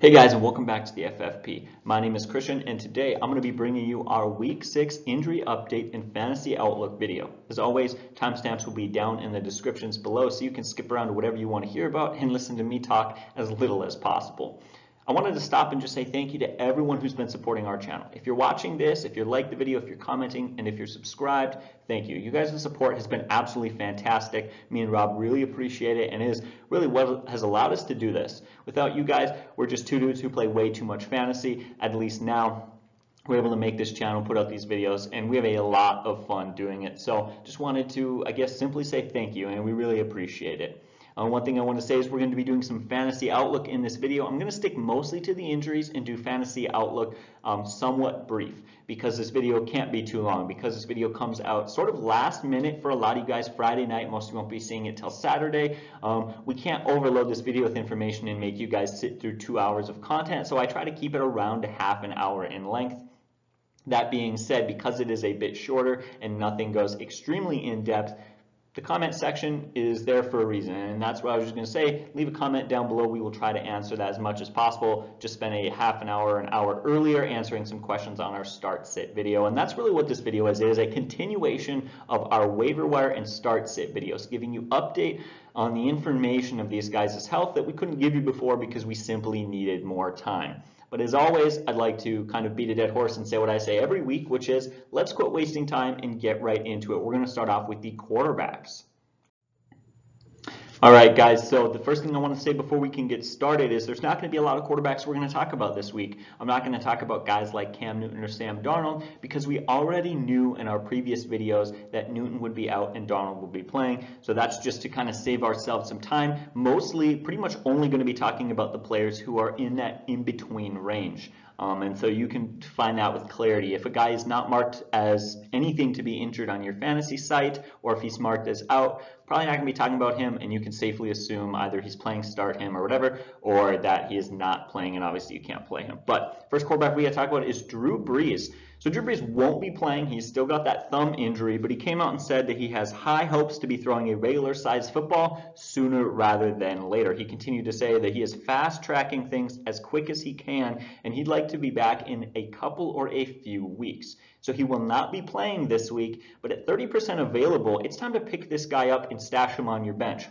Hey guys and welcome back to the FFP. My name is Christian and today I'm going to be bringing you our week 6 injury update and fantasy outlook video. As always, timestamps will be down in the descriptions below so you can skip around to whatever you want to hear about and listen to me talk as little as possible. I wanted to stop and just say thank you to everyone who's been supporting our channel. If you're watching this, if you like the video, if you're commenting, and if you're subscribed, thank you. You guys' support has been absolutely fantastic. Me and Rob really appreciate it and it is really what has allowed us to do this. Without you guys, we're just two dudes who play way too much fantasy. At least now, we're able to make this channel, put out these videos, and we have a lot of fun doing it. So just wanted to, I guess, simply say thank you, and we really appreciate it. Uh, one thing I want to say is we're going to be doing some fantasy outlook in this video. I'm going to stick mostly to the injuries and do fantasy outlook um, somewhat brief because this video can't be too long because this video comes out sort of last minute for a lot of you guys Friday night. Most of you won't be seeing it till Saturday. Um, we can't overload this video with information and make you guys sit through two hours of content, so I try to keep it around half an hour in length. That being said, because it is a bit shorter and nothing goes extremely in depth, the comment section is there for a reason, and that's what I was just going to say. Leave a comment down below. We will try to answer that as much as possible. Just spend a half an hour, an hour earlier answering some questions on our start sit video, and that's really what this video is. It is a continuation of our waiver wire and start sit videos, giving you update on the information of these guys' health that we couldn't give you before because we simply needed more time. But as always, I'd like to kind of beat a dead horse and say what I say every week, which is let's quit wasting time and get right into it. We're going to start off with the quarterbacks. All right, guys, so the first thing I want to say before we can get started is there's not going to be a lot of quarterbacks we're going to talk about this week. I'm not going to talk about guys like Cam Newton or Sam Darnold because we already knew in our previous videos that Newton would be out and Darnold would be playing. So that's just to kind of save ourselves some time. Mostly, pretty much only going to be talking about the players who are in that in-between range. Um, and so you can find that with clarity. If a guy is not marked as anything to be injured on your fantasy site, or if he's marked as out, probably not going to be talking about him, and you can safely assume either he's playing, start him, or whatever, or that he is not playing, and obviously you can't play him. But first quarterback we got to talk about is Drew Brees. So Drew Brees won't be playing. He's still got that thumb injury, but he came out and said that he has high hopes to be throwing a regular sized football sooner rather than later. He continued to say that he is fast tracking things as quick as he can, and he'd like to be back in a couple or a few weeks. So he will not be playing this week, but at 30% available, it's time to pick this guy up and stash him on your bench.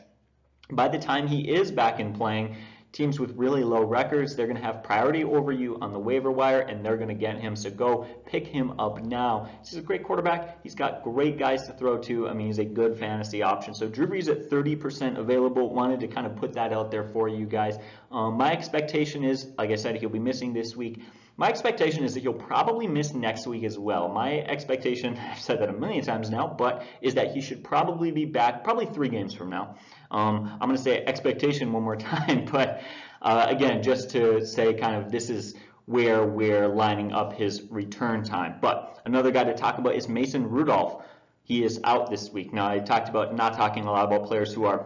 By the time he is back in playing, Teams with really low records, they're going to have priority over you on the waiver wire, and they're going to get him. So go pick him up now. He's a great quarterback. He's got great guys to throw to. I mean, he's a good fantasy option. So Drew Brees at 30% available. Wanted to kind of put that out there for you guys. Um, my expectation is, like I said, he'll be missing this week. My expectation is that he'll probably miss next week as well. My expectation, I've said that a million times now, but is that he should probably be back probably three games from now. Um, I'm going to say expectation one more time, but uh, again, just to say kind of this is where we're lining up his return time. But another guy to talk about is Mason Rudolph. He is out this week. Now, I talked about not talking a lot about players who are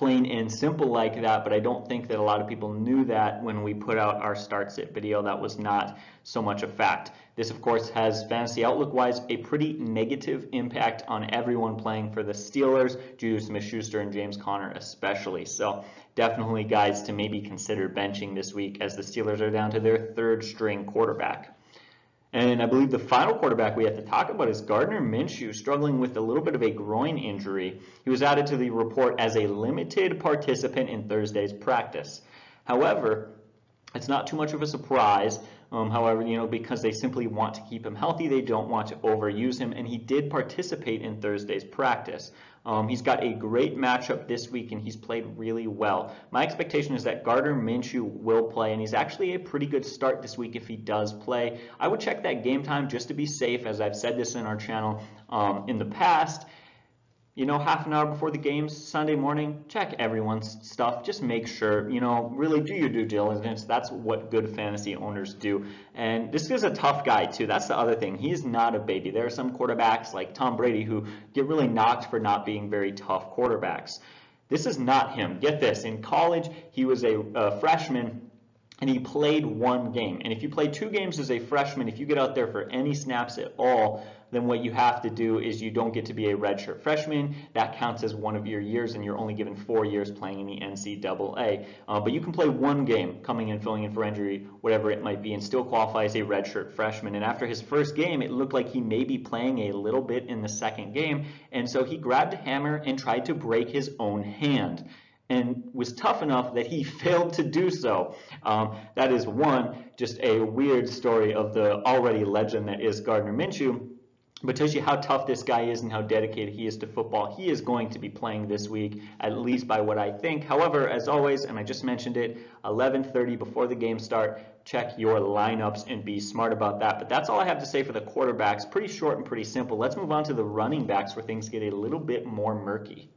plain and simple like that, but I don't think that a lot of people knew that when we put out our start sit video. That was not so much a fact. This, of course, has fantasy outlook-wise a pretty negative impact on everyone playing for the Steelers, Juju Smith-Schuster and James Conner especially. So definitely guys to maybe consider benching this week as the Steelers are down to their third string quarterback. And I believe the final quarterback we have to talk about is Gardner Minshew, struggling with a little bit of a groin injury. He was added to the report as a limited participant in Thursday's practice. However, it's not too much of a surprise. Um, however, you know, because they simply want to keep him healthy, they don't want to overuse him, and he did participate in Thursday's practice. Um, he's got a great matchup this week, and he's played really well. My expectation is that Gardner Minshew will play, and he's actually a pretty good start this week if he does play. I would check that game time just to be safe, as I've said this in our channel um, in the past you know, half an hour before the games Sunday morning, check everyone's stuff. Just make sure, you know, really do your due diligence. That's what good fantasy owners do. And this is a tough guy, too. That's the other thing. He's not a baby. There are some quarterbacks like Tom Brady who get really knocked for not being very tough quarterbacks. This is not him. Get this. In college, he was a, a freshman and he played one game. And if you play two games as a freshman, if you get out there for any snaps at all, then what you have to do is you don't get to be a redshirt freshman. That counts as one of your years, and you're only given four years playing in the NCAA. Uh, but you can play one game, coming in, filling in for injury, whatever it might be, and still qualify as a redshirt freshman. And after his first game, it looked like he may be playing a little bit in the second game, and so he grabbed a hammer and tried to break his own hand and was tough enough that he failed to do so. Um, that is one, just a weird story of the already legend that is Gardner Minshew but tells you how tough this guy is and how dedicated he is to football. He is going to be playing this week, at least by what I think. However, as always, and I just mentioned it, 11:30 before the game start, check your lineups and be smart about that. But that's all I have to say for the quarterbacks. Pretty short and pretty simple. Let's move on to the running backs where things get a little bit more murky.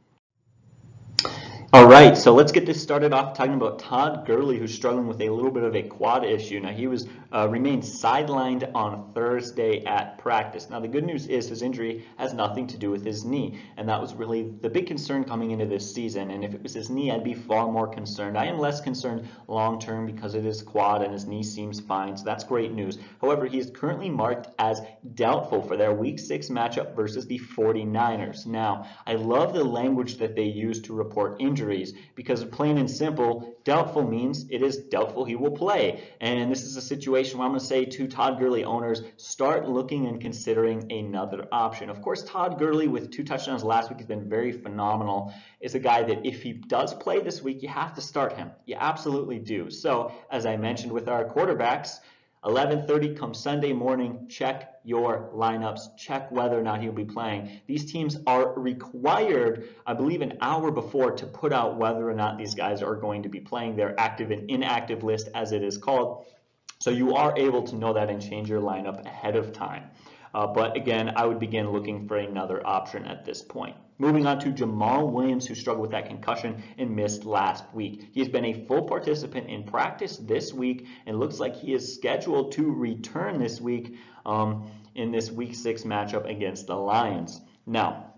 All right, so let's get this started off talking about Todd Gurley, who's struggling with a little bit of a quad issue. Now, he was uh, remained sidelined on Thursday at practice. Now, the good news is his injury has nothing to do with his knee, and that was really the big concern coming into this season. And if it was his knee, I'd be far more concerned. I am less concerned long term because it is quad and his knee seems fine, so that's great news. However, he is currently marked as doubtful for their Week 6 matchup versus the 49ers. Now, I love the language that they use to report injuries because plain and simple, doubtful means it is doubtful he will play. And this is a situation where I'm going to say to Todd Gurley owners, start looking and considering another option. Of course, Todd Gurley with two touchdowns last week has been very phenomenal. Is a guy that if he does play this week, you have to start him. You absolutely do. So as I mentioned with our quarterbacks, 11:30 come Sunday morning, check your lineups, check whether or not he'll be playing. These teams are required, I believe, an hour before to put out whether or not these guys are going to be playing their active and inactive list, as it is called. So you are able to know that and change your lineup ahead of time. Uh, but again, I would begin looking for another option at this point. Moving on to Jamaal Williams, who struggled with that concussion and missed last week. He has been a full participant in practice this week and looks like he is scheduled to return this week um, in this week six matchup against the Lions. Now,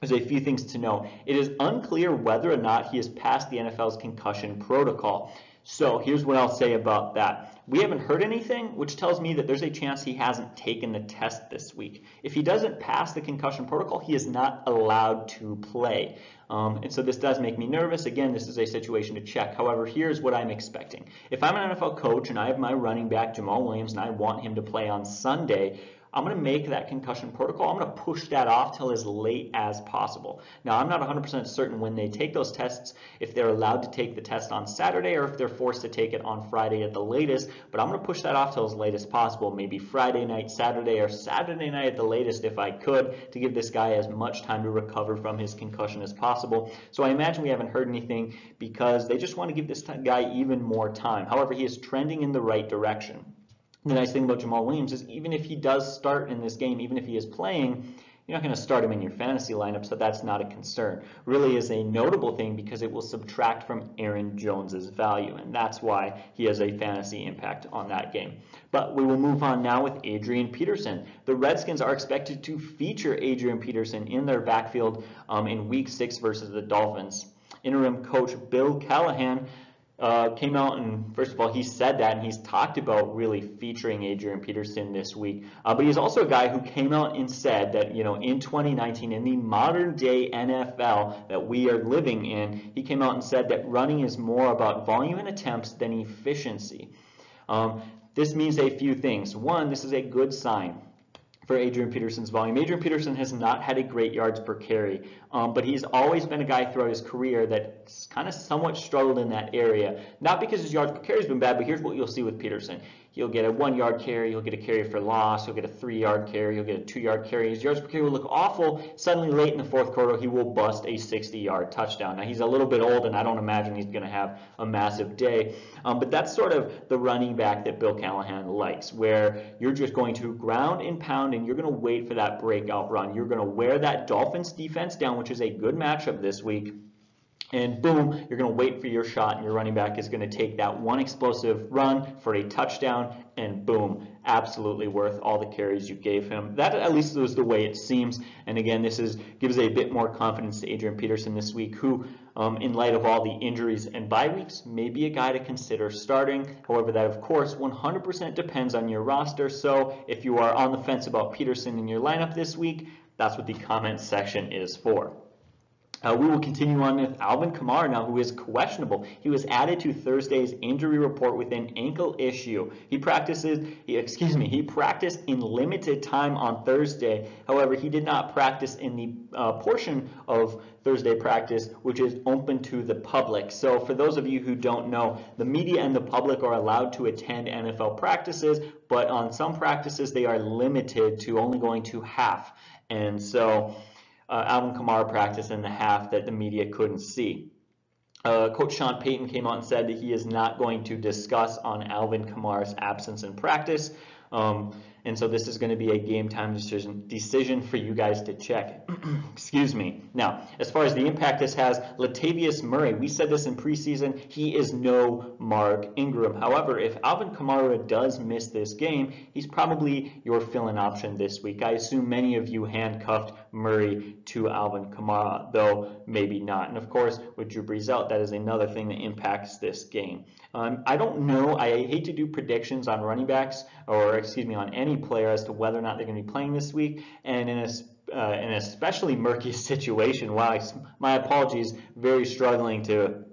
there's a few things to know. It is unclear whether or not he has passed the NFL's concussion protocol. So here's what I'll say about that. We haven't heard anything, which tells me that there's a chance he hasn't taken the test this week. If he doesn't pass the concussion protocol, he is not allowed to play. Um, and so this does make me nervous. Again, this is a situation to check. However, here's what I'm expecting. If I'm an NFL coach and I have my running back, Jamaal Williams, and I want him to play on Sunday, I'm going to make that concussion protocol. I'm going to push that off till as late as possible. Now, I'm not 100% certain when they take those tests, if they're allowed to take the test on Saturday or if they're forced to take it on Friday at the latest, but I'm going to push that off till as late as possible. Maybe Friday night, Saturday, or Saturday night at the latest if I could to give this guy as much time to recover from his concussion as possible. So I imagine we haven't heard anything because they just want to give this guy even more time. However, he is trending in the right direction. The nice thing about Jamaal Williams is even if he does start in this game, even if he is playing, you're not going to start him in your fantasy lineup, so that's not a concern. Really is a notable thing because it will subtract from Aaron Jones's value, and that's why he has a fantasy impact on that game. But we will move on now with Adrian Peterson. The Redskins are expected to feature Adrian Peterson in their backfield um, in Week 6 versus the Dolphins. Interim coach Bill Callahan uh, came out and first of all he said that and he's talked about really featuring Adrian Peterson this week. Uh, but he's also a guy who came out and said that you know in 2019 in the modern day NFL that we are living in, he came out and said that running is more about volume and attempts than efficiency. Um, this means a few things. One, this is a good sign for Adrian Peterson's volume. Adrian Peterson has not had a great yards per carry, um, but he's always been a guy throughout his career that's kind of somewhat struggled in that area. Not because his yards per carry has been bad, but here's what you'll see with Peterson. He'll get a one yard carry, he'll get a carry for loss, he'll get a three yard carry, he'll get a two yard carry. His yards per carry will look awful. Suddenly, late in the fourth quarter, he will bust a 60 yard touchdown. Now, he's a little bit old, and I don't imagine he's going to have a massive day. Um, but that's sort of the running back that Bill Callahan likes, where you're just going to ground and pound and you're going to wait for that breakout run. You're going to wear that Dolphins defense down, which is a good matchup this week and boom, you're going to wait for your shot, and your running back is going to take that one explosive run for a touchdown, and boom, absolutely worth all the carries you gave him. That at least was the way it seems. And again, this is gives a bit more confidence to Adrian Peterson this week, who um, in light of all the injuries and bye weeks, may be a guy to consider starting. However, that of course 100% depends on your roster. So if you are on the fence about Peterson in your lineup this week, that's what the comments section is for. Uh, we will continue on with Alvin Kamara now, who is questionable. He was added to Thursday's injury report with an ankle issue. He practices, he, excuse me, he practiced in limited time on Thursday. However, he did not practice in the uh, portion of Thursday practice, which is open to the public. So for those of you who don't know, the media and the public are allowed to attend NFL practices, but on some practices they are limited to only going to half. And so uh, Alvin Kamara practice in the half that the media couldn't see. Uh, Coach Sean Payton came out and said that he is not going to discuss on Alvin Kamara's absence in practice. Um, and so this is going to be a game time decision decision for you guys to check. Excuse me. Now, as far as the impact this has, Latavius Murray, we said this in preseason, he is no Mark Ingram. However, if Alvin Kamara does miss this game, he's probably your fill-in option this week. I assume many of you handcuffed Murray to Alvin Kamara, though maybe not. And of course, with Drew Brees out, that is another thing that impacts this game. Um, I don't know. I hate to do predictions on running backs, or excuse me, on any player as to whether or not they're going to be playing this week. And in a uh, an especially murky situation, wow, my apologies, very struggling to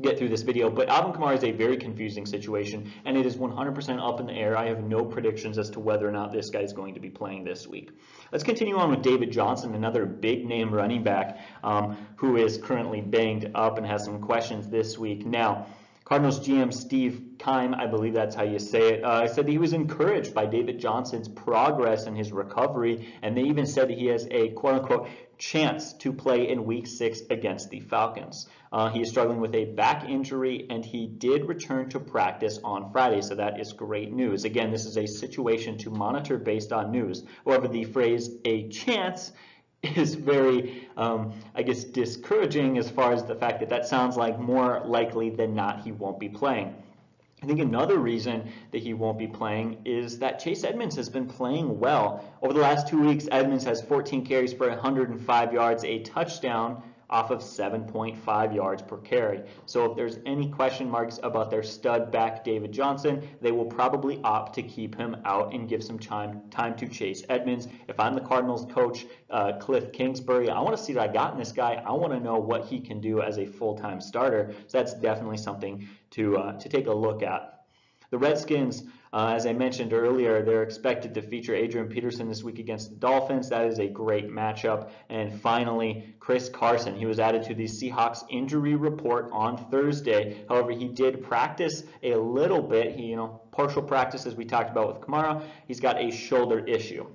get through this video, but Alvin Kamara is a very confusing situation, and it is 100% up in the air. I have no predictions as to whether or not this guy is going to be playing this week. Let's continue on with David Johnson, another big name running back um, who is currently banged up and has some questions this week. Now, Cardinals GM Steve Keim, I believe that's how you say it, uh, said he was encouraged by David Johnson's progress and his recovery, and they even said that he has a quote-unquote chance to play in Week 6 against the Falcons. Uh, he is struggling with a back injury, and he did return to practice on Friday, so that is great news. Again, this is a situation to monitor based on news. However, the phrase a chance is very, um, I guess, discouraging as far as the fact that that sounds like more likely than not he won't be playing. I think another reason that he won't be playing is that Chase Edmonds has been playing well. Over the last two weeks, Edmonds has 14 carries for 105 yards, a touchdown, off of 7.5 yards per carry. So if there's any question marks about their stud back David Johnson, they will probably opt to keep him out and give some time time to Chase Edmonds. If I'm the Cardinals coach, uh, Cliff Kingsbury, I want to see what I got in this guy. I want to know what he can do as a full-time starter. So that's definitely something to uh, to take a look at. The Redskins uh, as I mentioned earlier, they're expected to feature Adrian Peterson this week against the Dolphins. That is a great matchup. And finally, Chris Carson. He was added to the Seahawks injury report on Thursday. However, he did practice a little bit. He, you know, partial practice as we talked about with Kamara. He's got a shoulder issue.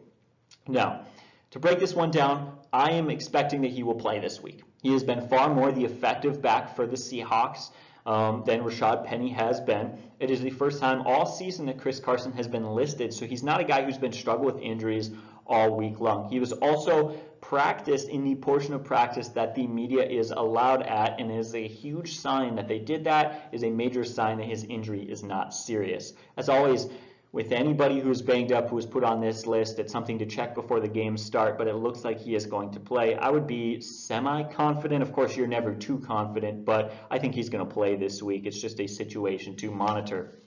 Now, to break this one down, I am expecting that he will play this week. He has been far more the effective back for the Seahawks um, than Rashaad Penny has been. It is the first time all season that Chris Carson has been listed, so he's not a guy who's been struggling with injuries all week long. He was also practiced in the portion of practice that the media is allowed at and is a huge sign that they did that is a major sign that his injury is not serious. As always, with anybody who's banged up who's put on this list. It's something to check before the games start, but it looks like he is going to play. I would be semi-confident. Of course, you're never too confident, but I think he's going to play this week. It's just a situation to monitor.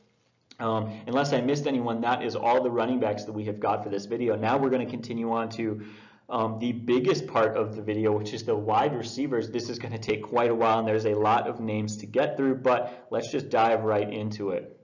Um, unless I missed anyone, that is all the running backs that we have got for this video. Now we're going to continue on to um, the biggest part of the video, which is the wide receivers. This is going to take quite a while, and there's a lot of names to get through, but let's just dive right into it.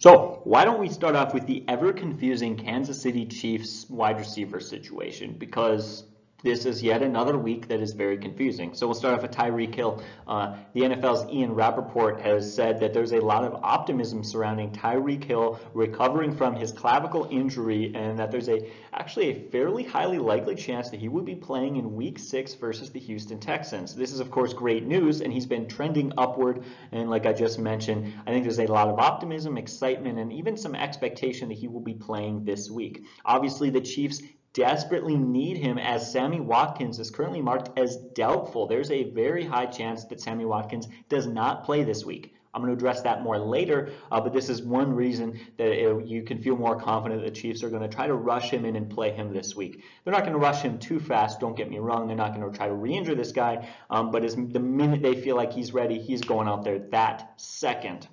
So why don't we start off with the ever confusing Kansas City Chiefs wide receiver situation? Because this is yet another week that is very confusing. So we'll start off with Tyreek Hill. Uh, the NFL's Ian Rapoport has said that there's a lot of optimism surrounding Tyreek Hill recovering from his clavicle injury and that there's a actually a fairly highly likely chance that he would be playing in week six versus the Houston Texans. This is of course great news and he's been trending upward and like I just mentioned, I think there's a lot of optimism, excitement, and even some expectation that he will be playing this week. Obviously the Chiefs desperately need him as Sammy Watkins is currently marked as doubtful. There's a very high chance that Sammy Watkins does not play this week. I'm going to address that more later, uh, but this is one reason that it, you can feel more confident the Chiefs are going to try to rush him in and play him this week. They're not going to rush him too fast, don't get me wrong. They're not going to try to re-injure this guy, um, but as, the minute they feel like he's ready, he's going out there that second.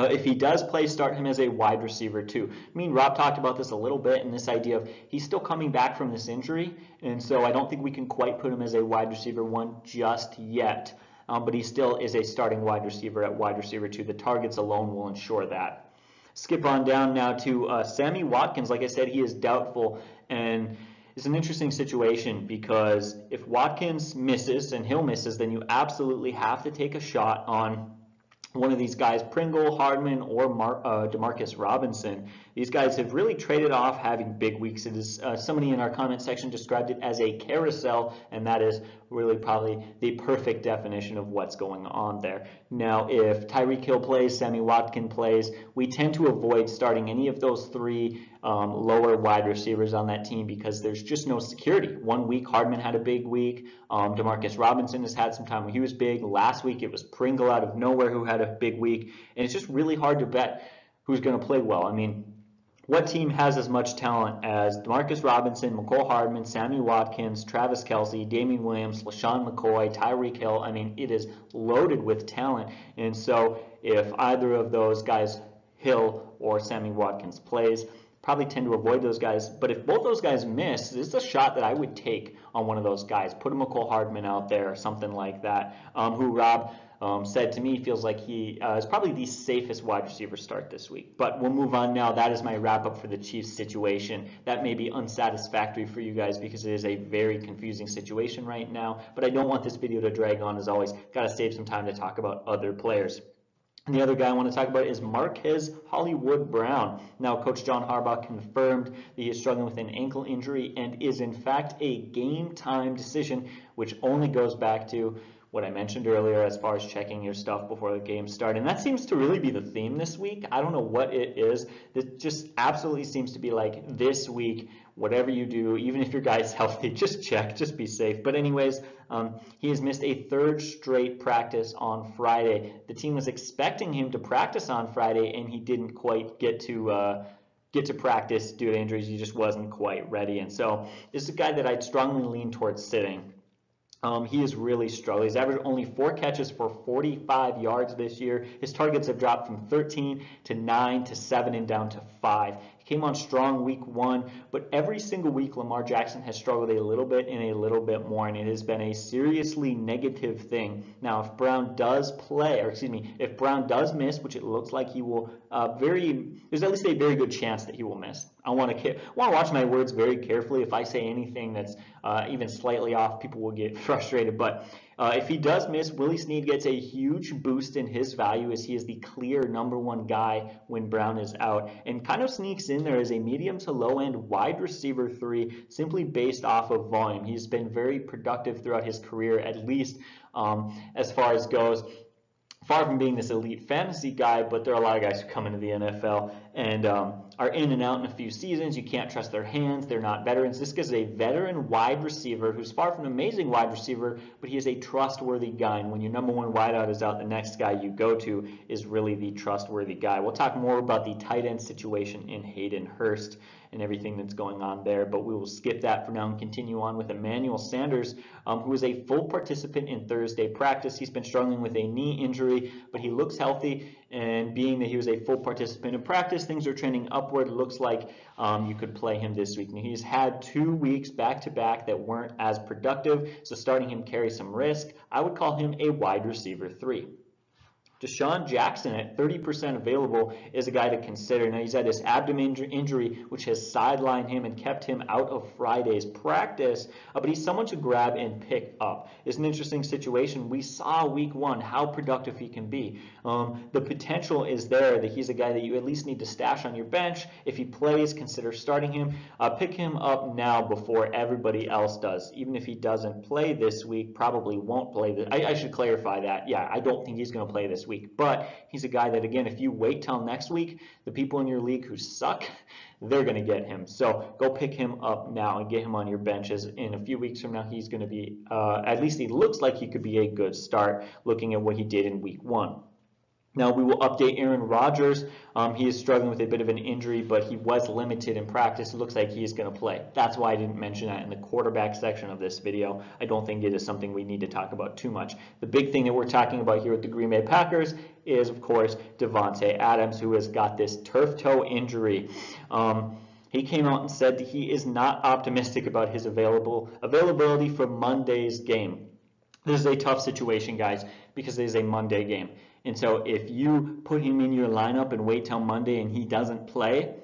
Uh, if he does play, start him as a wide receiver too. I mean, Rob talked about this a little bit in this idea of he's still coming back from this injury, and so I don't think we can quite put him as a wide receiver one just yet um, but he still is a starting wide receiver at wide receiver two. The targets alone will ensure that. Skip on down now to uh, Sammy Watkins. Like I said, he is doubtful, and it's an interesting situation because if Watkins misses and Hill misses, then you absolutely have to take a shot on one of these guys, Pringle, Hardman, or Mar uh, Demarcus Robinson. These guys have really traded off having big weeks. It is uh, somebody in our comment section described it as a carousel, and that is really probably the perfect definition of what's going on there. Now, if Tyreek Hill plays, Sammy Watkins plays, we tend to avoid starting any of those three um, lower wide receivers on that team because there's just no security. One week, Hardman had a big week. Um, Demarcus Robinson has had some time when he was big. Last week, it was Pringle out of nowhere who had a big week, and it's just really hard to bet who's going to play well. I mean, what team has as much talent as Demarcus Robinson, Mecole Hardman, Sammy Watkins, Travis Kelce, Damien Williams, LeSean McCoy, Tyreek Hill? I mean, it is loaded with talent. And so if either of those guys, Hill or Sammy Watkins, plays, probably tend to avoid those guys. But if both those guys miss, this is a shot that I would take on one of those guys. Put a Mecole Hardman out there or something like that, um, who Rob um, said to me feels like he uh, is probably the safest wide receiver start this week. But we'll move on now. That is my wrap up for the Chiefs situation. That may be unsatisfactory for you guys because it is a very confusing situation right now. But I don't want this video to drag on as always. Got to save some time to talk about other players. And the other guy I want to talk about is Marquise Hollywood Brown. Now, Coach John Harbaugh confirmed that he is struggling with an ankle injury and is in fact a game time decision, which only goes back to what I mentioned earlier as far as checking your stuff before the game start. And that seems to really be the theme this week. I don't know what it is. That just absolutely seems to be like this week, whatever you do, even if your guy's healthy, just check, just be safe. But anyways, um, he has missed a third straight practice on Friday. The team was expecting him to practice on Friday, and he didn't quite get to uh, get to practice due to injuries. He just wasn't quite ready. And so this is a guy that I'd strongly lean towards sitting. Um, he is really struggling. He's averaged only four catches for 45 yards this year. His targets have dropped from 13 to 9 to 7 and down to 5. He Came on strong week one, but every single week Lamar Jackson has struggled a little bit and a little bit more, and it has been a seriously negative thing. Now, if Brown does play, or excuse me, if Brown does miss, which it looks like he will, uh, very there's at least a very good chance that he will miss. I want to want to watch my words very carefully. If I say anything that's uh, even slightly off, people will get frustrated. But uh, if he does miss, Willie Snead gets a huge boost in his value as he is the clear number one guy when Brown is out and kind of sneaks in there as a medium to low end wide receiver three simply based off of volume. He's been very productive throughout his career, at least um, as far as goes far from being this elite fantasy guy, but there are a lot of guys who come into the NFL and um, are in and out in a few seasons. You can't trust their hands. They're not veterans. This is a veteran wide receiver who's far from an amazing wide receiver, but he is a trustworthy guy. And when your number one wideout is out, the next guy you go to is really the trustworthy guy. We'll talk more about the tight end situation in Hayden Hurst and everything that's going on there. But we will skip that for now and continue on with Emmanuel Sanders, um, who is a full participant in Thursday practice. He's been struggling with a knee injury, but he looks healthy. And being that he was a full participant in practice, things are trending upward. It looks like um, you could play him this week. Now, he's had two weeks back to back that weren't as productive, so starting him carries some risk. I would call him a wide receiver three. DeSean Jackson at 30% available is a guy to consider. Now he's had this abdomen injury which has sidelined him and kept him out of Friday's practice, uh, but he's someone to grab and pick up. It's an interesting situation. We saw week one how productive he can be. Um, the potential is there that he's a guy that you at least need to stash on your bench. If he plays, consider starting him. Uh, pick him up now before everybody else does. Even if he doesn't play this week, probably won't play. This. I, I should clarify that. Yeah, I don't think he's going to play this week. But he's a guy that, again, if you wait till next week, the people in your league who suck, they're going to get him. So go pick him up now and get him on your benches. In a few weeks from now, he's going to be, uh, at least he looks like he could be a good start looking at what he did in week one. Now we will update Aaron Rodgers. Um, he is struggling with a bit of an injury, but he was limited in practice. It looks like he is going to play. That's why I didn't mention that in the quarterback section of this video. I don't think it is something we need to talk about too much. The big thing that we're talking about here with the Green Bay Packers is, of course, Davante Adams, who has got this turf toe injury. Um, he came out and said that he is not optimistic about his available availability for Monday's game. This is a tough situation, guys, because it is a Monday game. And so if you put him in your lineup and wait till Monday and he doesn't play,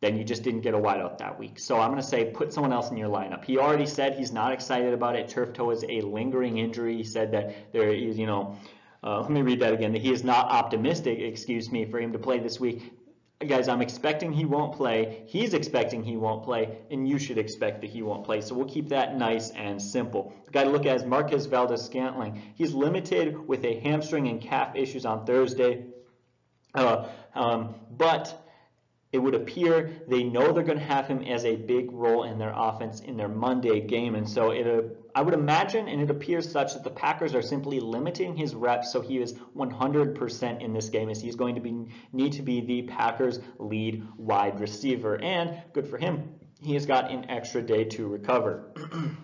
then you just didn't get a wideout that week. So I'm going to say put someone else in your lineup. He already said he's not excited about it. Turf toe is a lingering injury. He said that there is, you know, uh, let me read that again. That he is not optimistic, excuse me, for him to play this week guys, I'm expecting he won't play. He's expecting he won't play, and you should expect that he won't play. So we'll keep that nice and simple. The guy to look at is Marquez Valdes-Scantling. He's limited with a hamstring and calf issues on Thursday, uh, um, but it would appear they know they're going to have him as a big role in their offense in their Monday game. And so it, uh, I would imagine, and it appears such, that the Packers are simply limiting his reps so he is 100% in this game as he's going to be need to be the Packers lead wide receiver. And good for him, he has got an extra day to recover.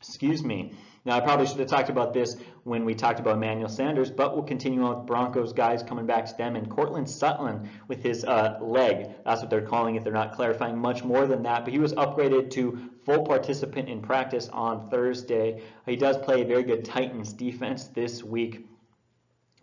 Excuse me. Now, I probably should have talked about this when we talked about Emmanuel Sanders, but we'll continue on with Broncos guys coming back to them. And Courtland Sutton with his uh, leg, that's what they're calling it. They're not clarifying much more than that, but he was upgraded to full participant in practice on Thursday. He does play a very good Titans defense this week.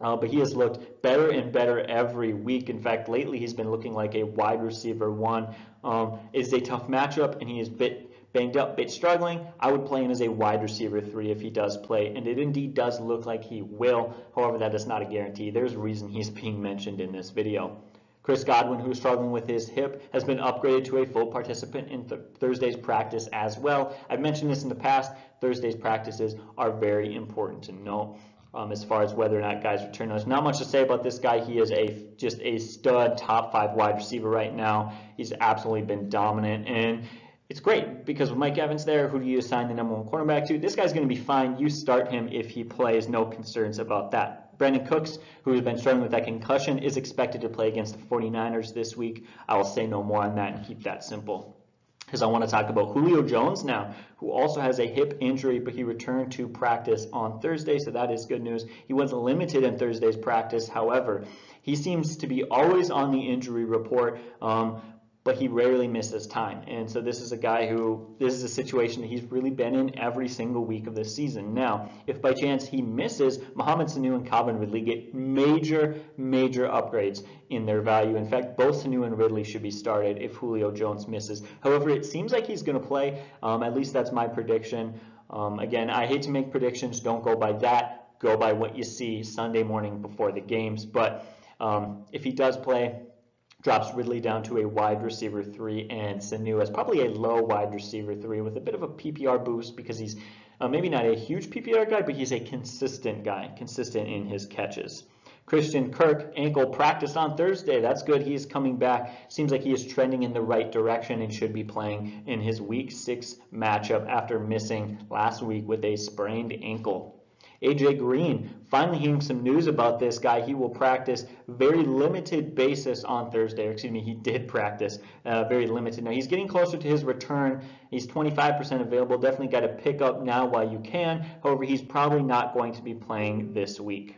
Uh, but he has looked better and better every week. In fact, lately he's been looking like a wide receiver one. Um, it's a tough matchup, and he is bit banged up, bit struggling, I would play him as a wide receiver three if he does play, and it indeed does look like he will. However, that is not a guarantee. There's a reason he's being mentioned in this video. Chris Godwin, who is struggling with his hip, has been upgraded to a full participant in th Thursday's practice as well. I've mentioned this in the past. Thursday's practices are very important to know. Um, as far as whether or not guys return. There's not much to say about this guy. He is a just a stud top five wide receiver right now. He's absolutely been dominant, and it's great because with Mike Evans there, who do you assign the number one cornerback to? This guy's going to be fine. You start him if he plays. No concerns about that. Brandin Cooks, who has been struggling with that concussion, is expected to play against the 49ers this week. I will say no more on that and keep that simple. Because I want to talk about Julio Jones now, who also has a hip injury, but he returned to practice on Thursday, so that is good news. He was limited in Thursday's practice. However, he seems to be always on the injury report. Um, but he rarely misses time. And so this is a guy who, this is a situation that he's really been in every single week of the season. Now, if by chance he misses, Mohamed Sanu and Calvin Ridley get major, major upgrades in their value. In fact, both Sanu and Ridley should be started if Julio Jones misses. However, it seems like he's going to play. Um, at least that's my prediction. Um, again, I hate to make predictions. Don't go by that. Go by what you see Sunday morning before the games. But um, if he does play, drops Ridley down to a wide receiver three and Sanu as probably a low wide receiver three with a bit of a PPR boost because he's uh, maybe not a huge PPR guy, but he's a consistent guy, consistent in his catches. Christian Kirk ankle practice on Thursday. That's good. He's coming back. Seems like he is trending in the right direction and should be playing in his week six matchup after missing last week with a sprained ankle. AJ Green, finally hearing some news about this guy. He will practice very limited basis on Thursday. Excuse me, he did practice uh, very limited. Now he's getting closer to his return. He's 25% available. Definitely got to pick up now while you can. However, he's probably not going to be playing this week.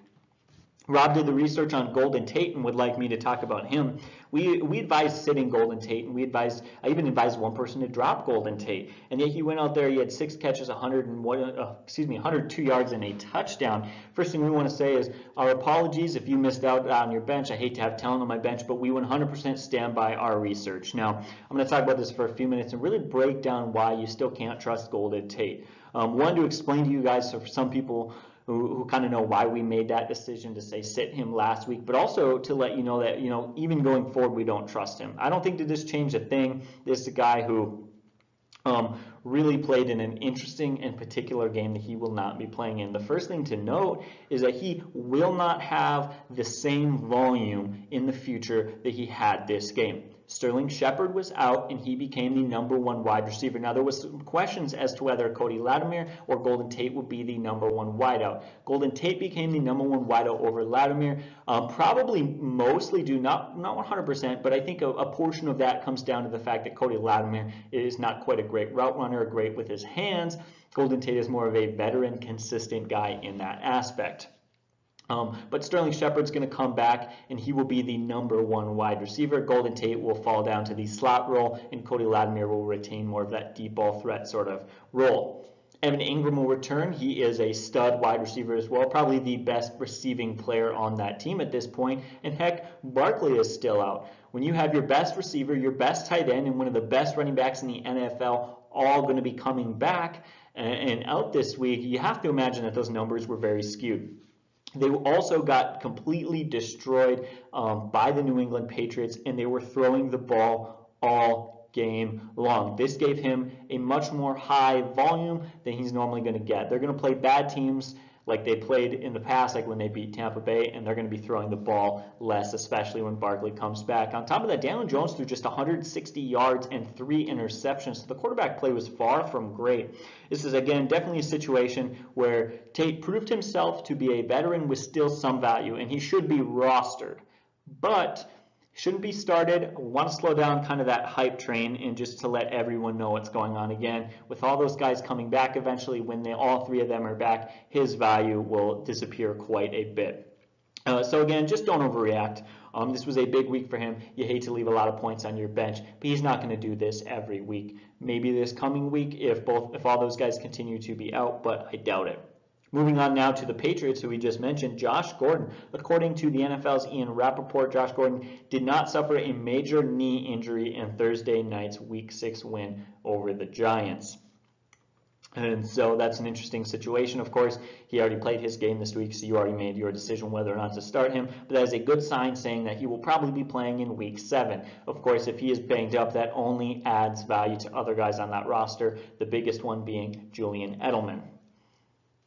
Rob did the research on Golden Tate and would like me to talk about him. We we advised sitting Golden Tate, and we advised I even advised one person to drop Golden Tate, and yet he went out there. He had six catches, 101, uh, excuse me, 102 yards and a touchdown. First thing we want to say is our apologies if you missed out on your bench. I hate to have talent on my bench, but we 100% stand by our research. Now I'm going to talk about this for a few minutes and really break down why you still can't trust Golden Tate. Um, one to explain to you guys, so for some people who, who kind of know why we made that decision to say sit him last week, but also to let you know that, you know, even going forward, we don't trust him. I don't think that this changed a thing. This is a guy who um, really played in an interesting and particular game that he will not be playing in. The first thing to note is that he will not have the same volume in the future that he had this game. Sterling Shepard was out and he became the number one wide receiver. Now there was some questions as to whether Cody Latimer or Golden Tate would be the number one wideout. Golden Tate became the number one wideout over Latimer, um, probably mostly due, not not 100%, but I think a, a, portion of that comes down to the fact that Cody Latimer is not quite a great route runner, great with his hands. Golden Tate is more of a veteran, consistent guy in that aspect. Um, but Sterling Shepard's going to come back and he will be the number one wide receiver. Golden Tate will fall down to the slot role and Cody Latimer will retain more of that deep ball threat sort of role. Evan Engram will return. He is a stud wide receiver as well, probably the best receiving player on that team at this point. And heck, Barkley is still out. When you have your best receiver, your best tight end, and one of the best running backs in the NFL all going to be coming back and out this week, you have to imagine that those numbers were very skewed. They also got completely destroyed um, by the New England Patriots, and they were throwing the ball all game long. This gave him a much more high volume than he's normally going to get. They're going to play bad teams like they played in the past, like when they beat Tampa Bay, and they're going to be throwing the ball less, especially when Barkley comes back. On top of that, Daniel Jones threw just 160 yards and three interceptions. So the quarterback play was far from great. This is, again, definitely a situation where Tate proved himself to be a veteran with still some value, and he should be rostered. But shouldn't be started. Want to slow down kind of that hype train and just to let everyone know what's going on again. With all those guys coming back eventually, when they, all three of them are back, his value will disappear quite a bit. Uh, so again, just don't overreact. Um, this was a big week for him. You hate to leave a lot of points on your bench, but he's not going to do this every week. Maybe this coming week if both if all those guys continue to be out, but I doubt it. Moving on now to the Patriots, who we just mentioned, Josh Gordon. According to the NFL's Ian Rapoport, Josh Gordon did not suffer a major knee injury in Thursday night's Week 6 win over the Giants. And so that's an interesting situation. Of course, he already played his game this week, so you already made your decision whether or not to start him. But that is a good sign saying that he will probably be playing in week seven. Of course, if he is banged up, that only adds value to other guys on that roster, the biggest one being Julian Edelman.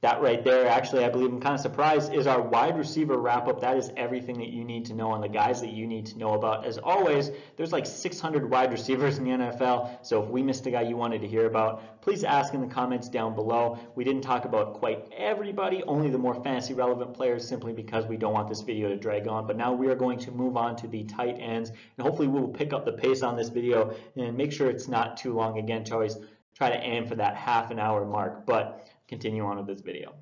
That right there, actually, I believe I'm kind of surprised, is our wide receiver wrap up. That is everything that you need to know on the guys that you need to know about. As always, there's like 600 wide receivers in the NFL. So if we missed a guy you wanted to hear about, please ask in the comments down below. We didn't talk about quite everybody, only the more fantasy relevant players, simply because we don't want this video to drag on. But now we are going to move on to the tight ends, and hopefully we will pick up the pace on this video and make sure it's not too long. Again, to always try to aim for that half an hour mark. But continue on with this video.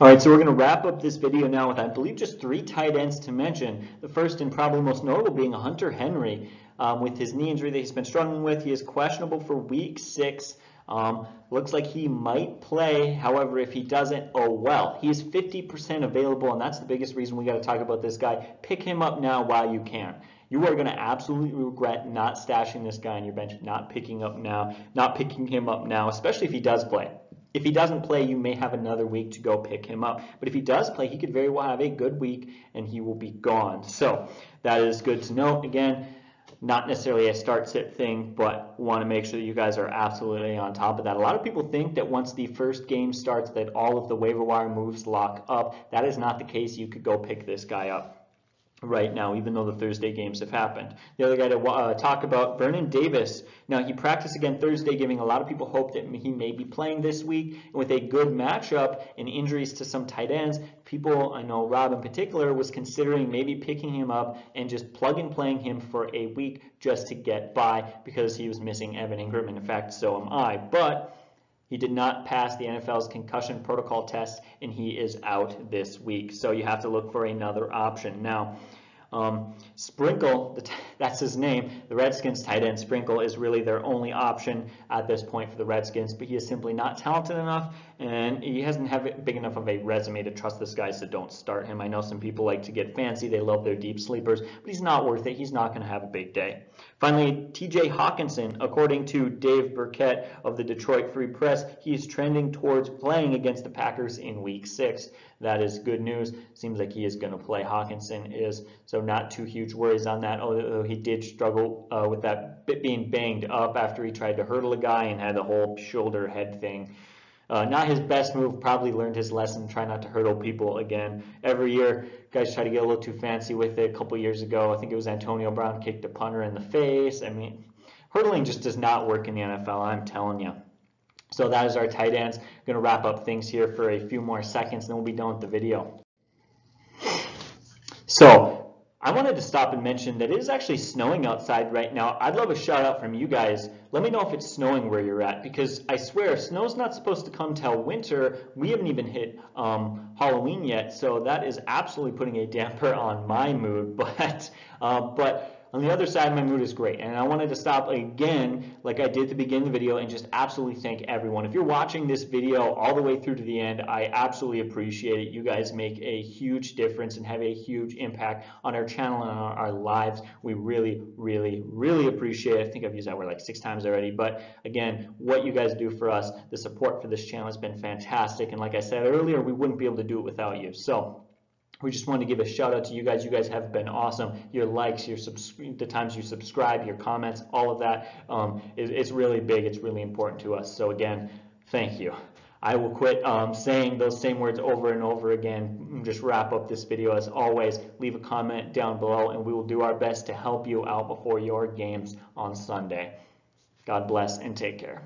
All right, so we're going to wrap up this video now with, I believe, just three tight ends to mention. The first and probably most notable being Hunter Henry. Um, with his knee injury that he's been struggling with, he is questionable for week six. Um, looks like he might play. However, if he doesn't, oh well. He is 50% available, and that's the biggest reason we got to talk about this guy. Pick him up now while you can. You are going to absolutely regret not stashing this guy on your bench, not picking up now, not picking him up now, especially if he does play. If he doesn't play, you may have another week to go pick him up. But if he does play, he could very well have a good week and he will be gone. So that is good to know. Again, not necessarily a start sit thing, but want to make sure that you guys are absolutely on top of that. A lot of people think that once the first game starts that all of the waiver wire moves lock up. That is not the case. You could go pick this guy up right now, even though the Thursday games have happened. The other guy to uh, talk about, Vernon Davis. Now, he practiced again Thursday, giving a lot of people hope that he may be playing this week. And with a good matchup and injuries to some tight ends, people, I know Rob in particular, was considering maybe picking him up and just plug and playing him for a week just to get by because he was missing Evan Engram. In fact, so am I. But he did not pass the NFL's concussion protocol test, and he is out this week. So you have to look for another option. Now, um, Sprinkle, that's his name, the Redskins tight end Sprinkle is really their only option at this point for the Redskins, but he is simply not talented enough and he hasn't have big enough of a resume to trust this guy, so don't start him. I know some people like to get fancy, they love their deep sleepers, but he's not worth it. He's not going to have a big day. Finally, TJ Hockenson, according to Dave Birkett of the Detroit Free Press, he's trending towards playing against the Packers in week six. That is good news. Seems like he is going to play. Hockenson is, so not too huge worries on that, although he did struggle uh, with that bit being banged up after he tried to hurdle a guy and had the whole shoulder head thing. Uh, not his best move, probably learned his lesson, try not to hurdle people again. Every year, guys try to get a little too fancy with it. A couple years ago, I think it was Antonio Brown kicked a punter in the face. I mean, hurdling just does not work in the NFL, I'm telling you. So that is our tight ends. I'm going to wrap up things here for a few more seconds, and then we'll be done with the video. So I wanted to stop and mention that it is actually snowing outside right now. I'd love a shout out from you guys. Let me know if it's snowing where you're at because I swear snow's not supposed to come till winter. We haven't even hit um, Halloween yet, so that is absolutely putting a damper on my mood. But uh, but on the other side, my mood is great. And I wanted to stop again, like I did at the beginning of the video, and just absolutely thank everyone. If you're watching this video all the way through to the end, I absolutely appreciate it. You guys make a huge difference and have a huge impact on our channel and on our lives. We really, really, really appreciate it. I think I've used that word like six times already. But again, what you guys do for us, the support for this channel has been fantastic. And like I said earlier, we wouldn't be able to do it without you. So we just want to give a shout out to you guys. You guys have been awesome. Your likes, your the times you subscribe, your comments, all of that um, is, it's really big. It's really important to us. So again, thank you. I will quit um, saying those same words over and over again. Just wrap up this video as always. Leave a comment down below and we will do our best to help you out before your games on Sunday. God bless and take care.